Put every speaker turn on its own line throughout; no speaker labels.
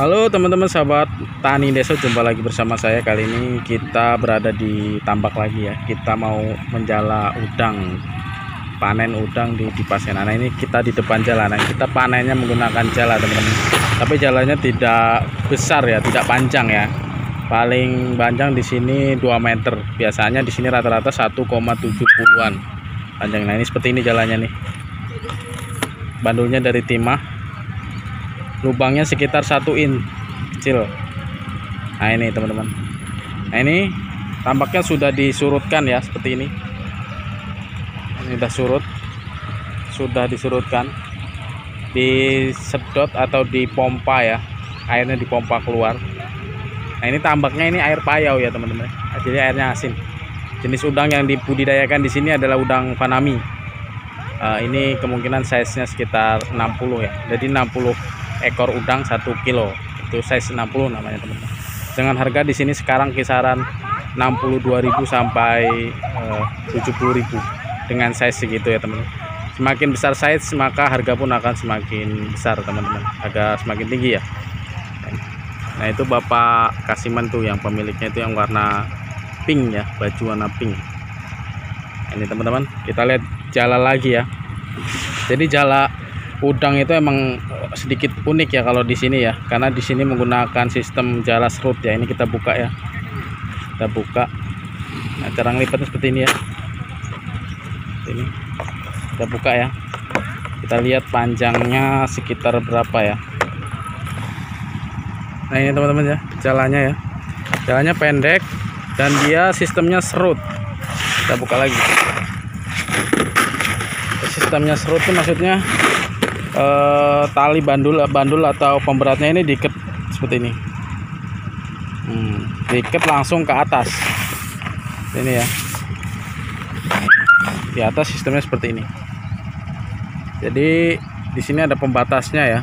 Halo teman-teman sahabat tani desa jumpa lagi bersama saya. Kali ini kita berada di tambak lagi ya. Kita mau menjala udang panen udang di di Pasenan. Nah, ini kita di depan jalan. Nah, kita panennya menggunakan jala teman-teman. Tapi jalannya tidak besar ya tidak panjang ya. Paling panjang di sini 2 meter. Biasanya di sini rata-rata 1,70an panjang. Nah ini seperti ini jalannya nih. Bandulnya dari timah lubangnya sekitar satu in kecil. Nah ini teman-teman. Nah ini tampaknya sudah disurutkan ya seperti ini. Ini sudah surut sudah disurutkan disedot atau dipompa ya airnya dipompa keluar. Nah ini tambaknya ini air payau ya teman-teman. Jadi airnya asin. Jenis udang yang dibudidayakan di sini adalah udang fanami uh, ini kemungkinan size nya sekitar 60 ya. Jadi 60 ekor udang 1 kilo. Itu size 60 namanya teman-teman. Dengan harga di sini sekarang kisaran 62.000 sampai eh, 70.000 dengan size segitu ya teman-teman. Semakin besar size maka harga pun akan semakin besar teman-teman. Agak semakin tinggi ya. Nah itu Bapak Kasiman tuh yang pemiliknya itu yang warna pink ya baju warna pink. Ini teman-teman kita lihat jala lagi ya. Jadi jala udang itu emang sedikit unik ya kalau di sini ya. Karena di sini menggunakan sistem jala serut ya. Ini kita buka ya. Kita buka. Nah cara ngelipatnya seperti ini ya. Ini. Kita buka ya. Kita lihat panjangnya sekitar berapa ya. Nah ini teman-teman ya jalannya ya. Jalannya pendek dan dia sistemnya serut. Kita buka lagi. Sistemnya serut itu maksudnya eh, tali bandul bandul atau pemberatnya ini diikat seperti ini. Hmm, diikat langsung ke atas. Ini ya. Di atas sistemnya seperti ini. Jadi di sini ada pembatasnya ya.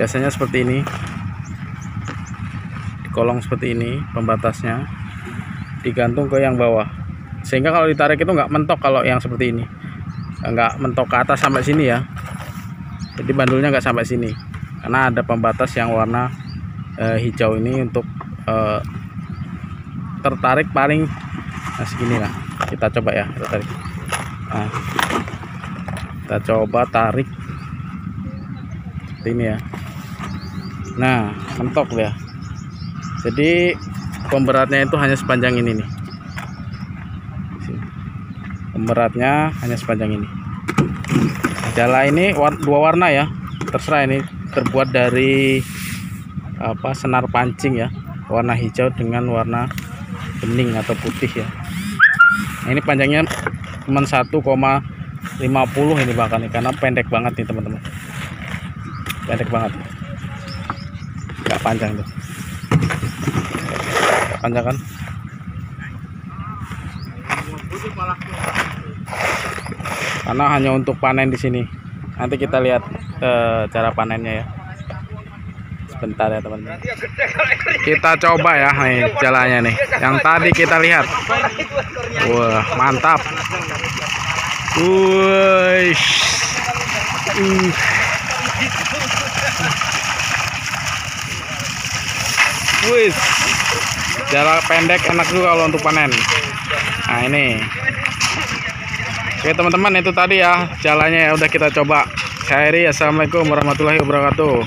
Biasanya seperti ini. Di kolong seperti ini pembatasnya. Digantung ke yang bawah. Sehingga kalau ditarik itu nggak mentok kalau yang seperti ini. Nggak mentok ke atas sampai sini ya jadi bandulnya nggak sampai sini. Karena ada pembatas yang warna e, hijau ini untuk e, tertarik paling nah segini lah kita coba ya kita tarik. Nah, kita coba tarik. Seperti ini ya. Nah mentok ya jadi pemberatnya itu hanya sepanjang ini nih. Pemberatnya hanya sepanjang ini jala ini war dua warna ya. Terserah ini terbuat dari apa senar pancing ya. Warna hijau dengan warna bening atau putih ya. Nah, ini panjangnya cuma 1,50 ini bahkan karena pendek banget nih teman-teman. Pendek banget. Nggak panjang tuh. Panjang kan karena hanya untuk panen di sini. Nanti kita lihat uh, cara panennya ya. Sebentar ya teman-teman. Kita coba ya nih jalannya nih. Yang tadi kita lihat. Wah mantap. Wuih. Uh. Wih, jarak pendek enak juga kalau untuk panen. Nah ini Oke teman-teman itu tadi ya jalannya ya udah kita coba. Saya Assalamualaikum warahmatullahi wabarakatuh.